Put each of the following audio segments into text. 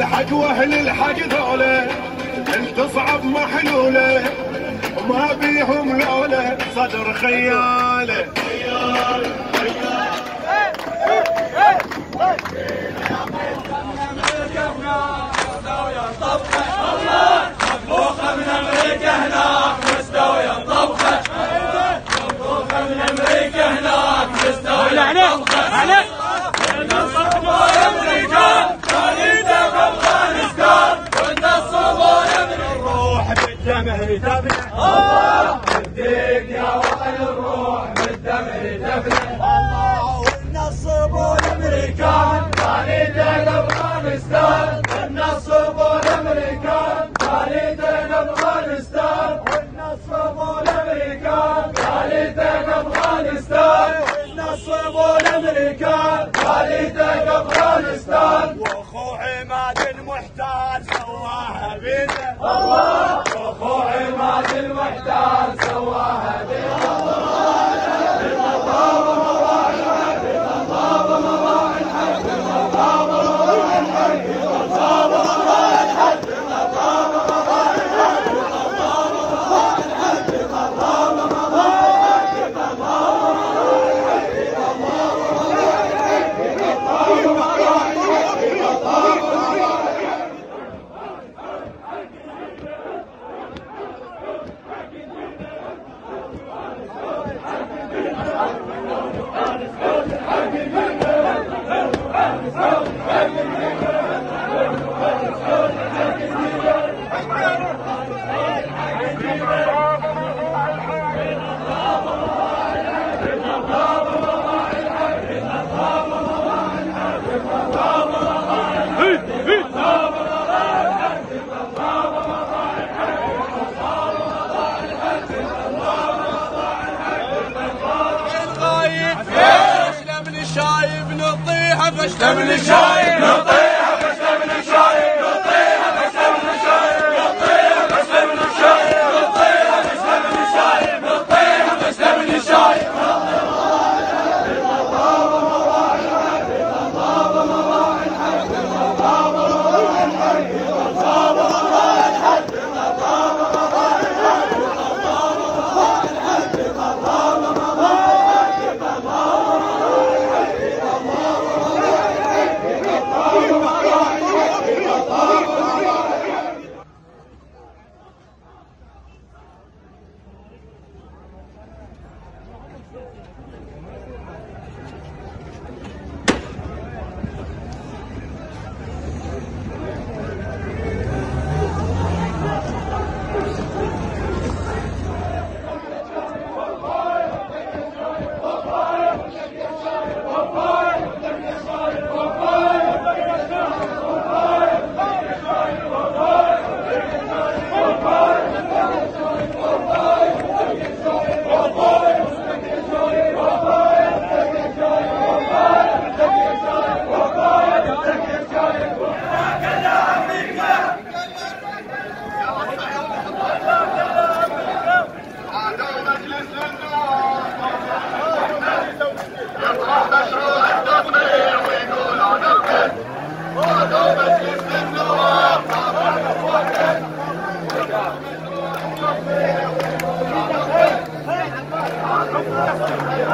الحق واهل الحق ذوله التصعب محلوله ما بيهم لوله صدر خياله. مواليدك أفغانستان. واخو عماد المحتال سواها بيده. الله. واخو عماد المحتال Demolition! Not the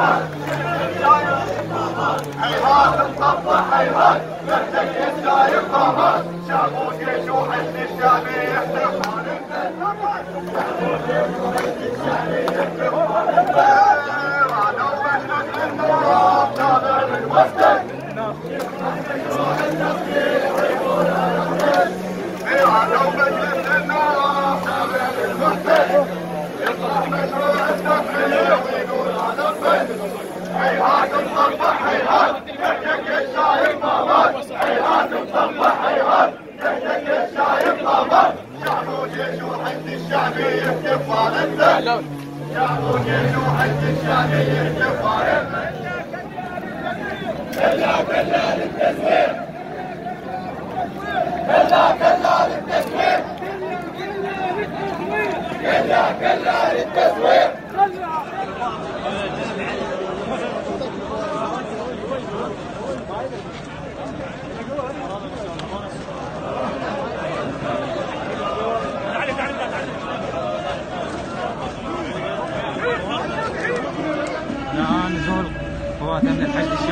建设家园的伙伴，爱他们，爱他们，建设家园的伙伴，下苦天休还是下面人，他们的伙伴。كلا كلا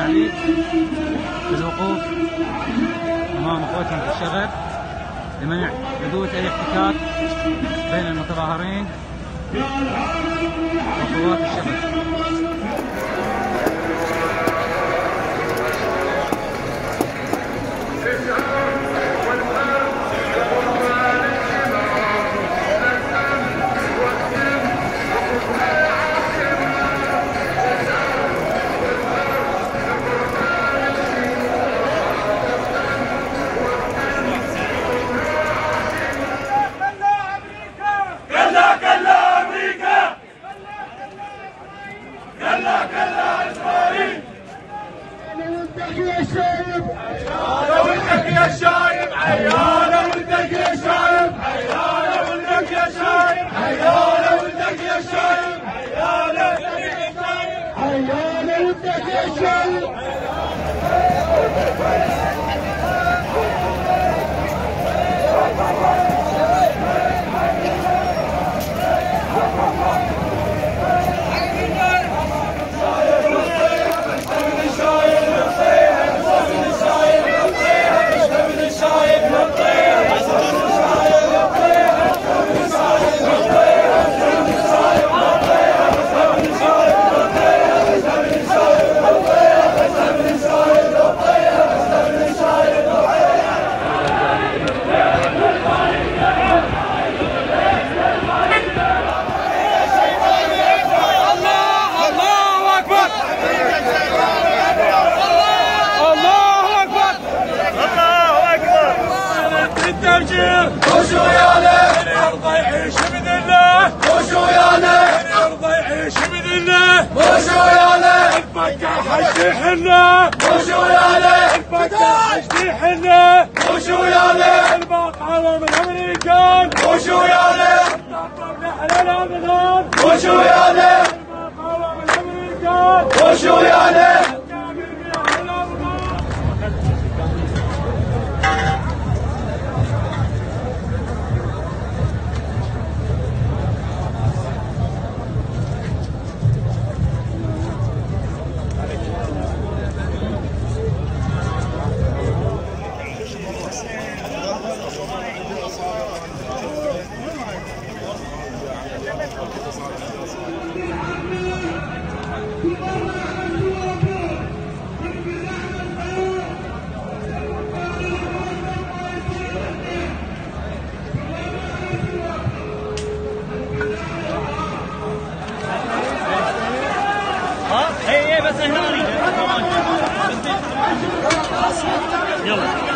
الشعبي بالوقوف. أمام اخوتهم في الشغب لمنع حدوث أي احتكاك بين المتظاهرين. وقوات الشغب ولدك يا شايب الله التفجير خشوا ويانا من يرضى يعيش باذن الله خشوا ويانا من يرضى يعيش باذن الله خشوا ويانا الفكر حشد حنا خشوا ويانا الفكر حشد حنا خشوا ويانا المقاومة من الامريكان خشوا ويانا احنا الامن خشوا ويانا المقاومة من الامريكان خشوا ويانا Thank you.